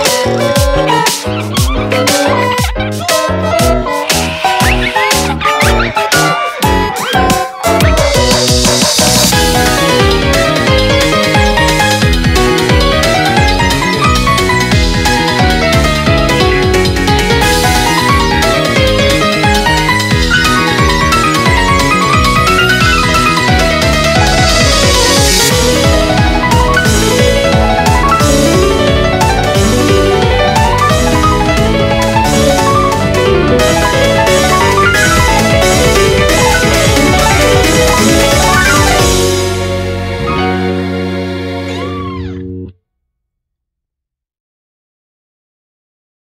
Oh, oh, oh.